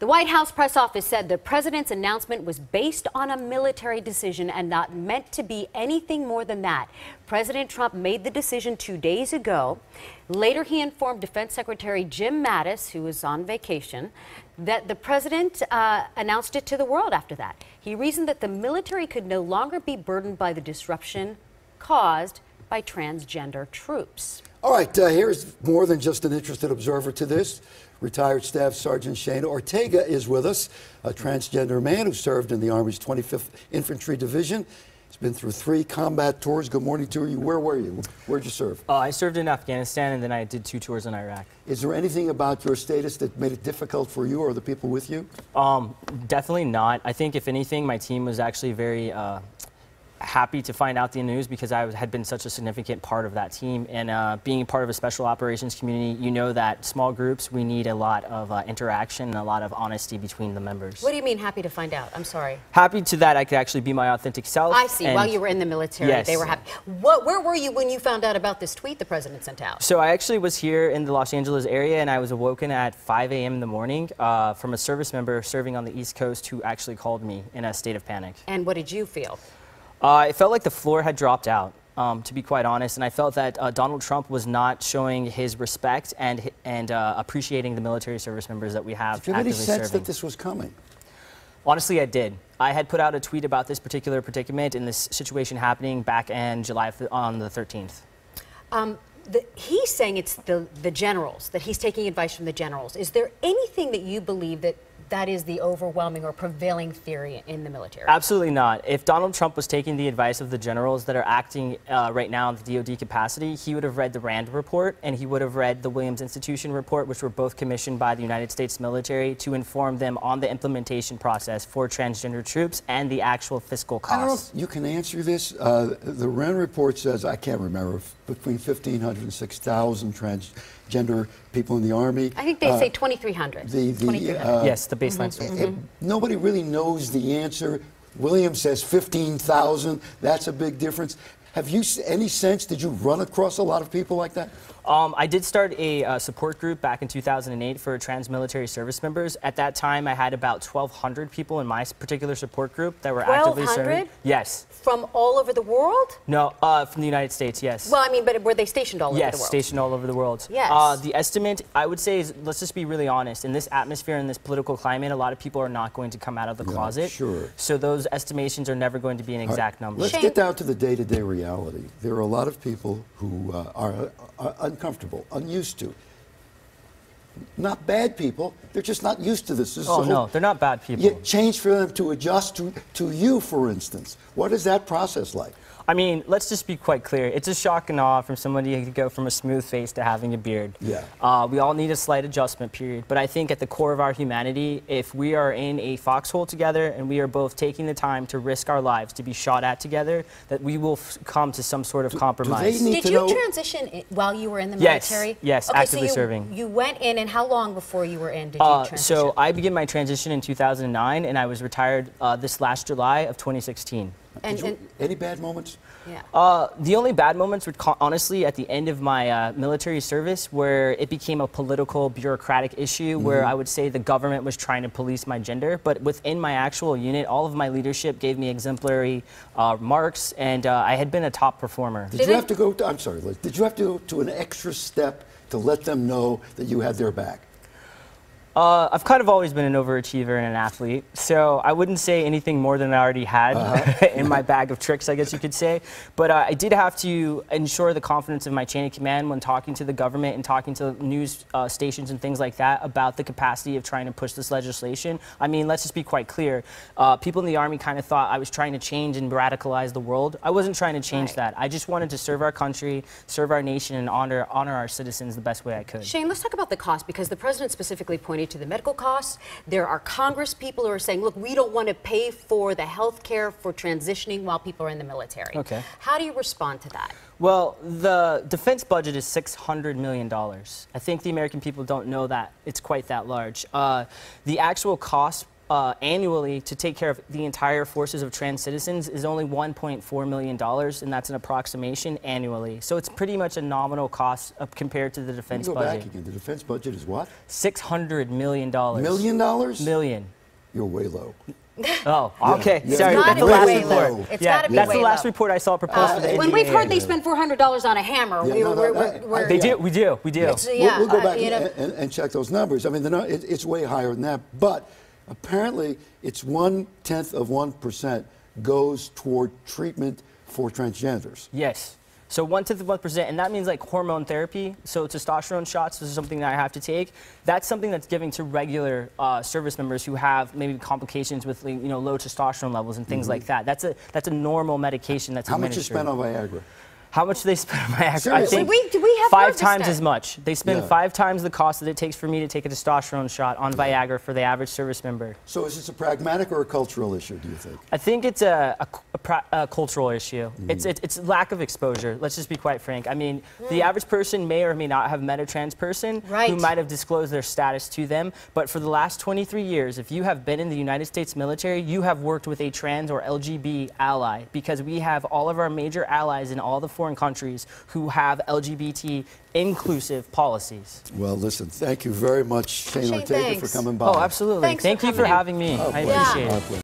The White House press office said the president's announcement was based on a military decision and not meant to be anything more than that. President Trump made the decision two days ago. Later, he informed Defense Secretary Jim Mattis, who was on vacation, that the president uh, announced it to the world after that. He reasoned that the military could no longer be burdened by the disruption caused by transgender troops. All right, uh, here's more than just an interested observer to this. Retired Staff Sergeant Shane Ortega is with us, a transgender man who served in the Army's 25th Infantry Division. He's been through three combat tours. Good morning to you. Where were you? Where'd you serve? Uh, I served in Afghanistan and then I did two tours in Iraq. Is there anything about your status that made it difficult for you or the people with you? Um, definitely not. I think, if anything, my team was actually very uh, happy to find out the news because I had been such a significant part of that team. And uh, being part of a special operations community, you know that small groups, we need a lot of uh, interaction and a lot of honesty between the members. What do you mean happy to find out? I'm sorry. Happy to that I could actually be my authentic self. I see. While you were in the military, yes. they were happy. What, where were you when you found out about this tweet the president sent out? So I actually was here in the Los Angeles area and I was awoken at 5 a.m. in the morning uh, from a service member serving on the East Coast who actually called me in a state of panic. And what did you feel? Uh, it felt like the floor had dropped out, um, to be quite honest, and I felt that uh, Donald Trump was not showing his respect and and uh, appreciating the military service members that we have. Did you have any sense serving. that this was coming? Honestly, I did. I had put out a tweet about this particular predicament and this situation happening back in July on the 13th. Um, the, he's saying it's the, the generals, that he's taking advice from the generals. Is there anything that you believe that that is the overwhelming or prevailing theory in the military? Absolutely not. If Donald Trump was taking the advice of the generals that are acting uh, right now in the DoD capacity, he would have read the RAND report and he would have read the Williams Institution report, which were both commissioned by the United States military to inform them on the implementation process for transgender troops and the actual fiscal costs. I don't know if you can answer this. Uh, the RAND report says, I can't remember, between 1,500 and 6,000 transgender people in the Army. I think they uh, say 2,300. The, the, uh, yes, the baseline. Mm -hmm. Nobody really knows the answer. Williams says 15,000. That's a big difference. Have you any sense? Did you run across a lot of people like that? Um, I did start a uh, support group back in 2008 for trans military service members. At that time, I had about 1,200 people in my particular support group that were actively serving. Yes. From all over the world? No, uh, from the United States, yes. Well, I mean, but were they stationed all yes, over the world? Yes, stationed all over the world. Yes. Uh, the estimate, I would say, is let's just be really honest. In this atmosphere, in this political climate, a lot of people are not going to come out of the yeah, closet. Sure. So those estimations are never going to be an exact right. number. Let's get down to the day-to-day -day reality. There are a lot of people who uh, are, are uncomfortable, unused to. Not bad people, they're just not used to this. this oh, no, they're not bad people. Yet change for them to adjust to, to you, for instance. What is that process like? I mean, let's just be quite clear. It's a shock and awe from somebody who could go from a smooth face to having a beard. Yeah. Uh, we all need a slight adjustment period. But I think at the core of our humanity, if we are in a foxhole together and we are both taking the time to risk our lives to be shot at together, that we will come to some sort of do, compromise. Do Did you know? transition while you were in the military? Yes, yes, okay, actively so you, serving. You went in, and how long before you were in did you uh, transition? So I began my transition in 2009, and I was retired uh, this last July of 2016. And, you, and, any bad moments? Yeah. Uh, the only bad moments were honestly at the end of my uh, military service, where it became a political, bureaucratic issue, mm -hmm. where I would say the government was trying to police my gender. But within my actual unit, all of my leadership gave me exemplary uh, marks, and uh, I had been a top performer. Did, Did you have to go? To, I'm sorry, Liz. Did you have to go to an extra step to let them know that you had their back? Uh, I've kind of always been an overachiever and an athlete, so I wouldn't say anything more than I already had uh -huh. in my bag of tricks, I guess you could say. But uh, I did have to ensure the confidence of my chain of command when talking to the government and talking to news uh, stations and things like that about the capacity of trying to push this legislation. I mean, let's just be quite clear. Uh, people in the Army kind of thought I was trying to change and radicalize the world. I wasn't trying to change right. that. I just wanted to serve our country, serve our nation, and honor, honor our citizens the best way I could. Shane, let's talk about the cost because the president specifically pointed to the medical costs. There are Congress people who are saying, look, we don't want to pay for the health care for transitioning while people are in the military. Okay. How do you respond to that? Well, the defense budget is $600 million. I think the American people don't know that it's quite that large. Uh, the actual cost uh, annually to take care of the entire forces of trans citizens is only 1.4 million dollars, and that's an approximation annually. So it's pretty much a nominal cost uh, compared to the defense Go budget. back again. The defense budget is what? 600 million dollars. Million dollars? Million. You're way low. Oh, okay. yeah. Sorry, It's that's gotta the be last report. low. It's yeah, gotta be that's way the last low. report I saw proposed Uh, to the when we've heard they spend $400 on a hammer, Yeah, we, no, no, we're, that- we're, we're, They Yeah. do. We do. We do. It's- We'll- we'll, go uh, back you know- and, and, and check those numbers. I mean, the, nu- it, it's way higher than that. But apparently, it's one tenth of one percent goes toward treatment for transgenders. Yes. So one tenth of one percent, and that means like hormone therapy. So testosterone shots is something that I have to take. That's something that's given to regular uh, service members who have maybe complications with you know low testosterone levels and things like that. That's a that's a normal medication that's. How much you spend on Viagra? How much do they spend on my I Seriously. think We- we have five times as much. They spend Yeah. five times the cost that it takes for me to take a testosterone shot on Viagra for the average service member. So is this a pragmatic or a cultural issue? Do you think? I think it's a, a, a a cultural issue. Mm-hmm. It's, it's, it's lack of exposure. Let's just be quite frank. I mean, the average person may or may not have met a trans person who might have disclosed their status to them. But for the last 23 years, if you have been in the United States military, you have worked with a trans or LGBT ally because we have all of our major allies in all the foreign countries who have LGBT inclusive policies. Well, listen. Thank you very much, Shane, Shane, Ortega, thanks. for coming oh, by. Oh, absolutely. Thanks for Thank you for in. having me. I appreciate Yeah. it. Our pleasure.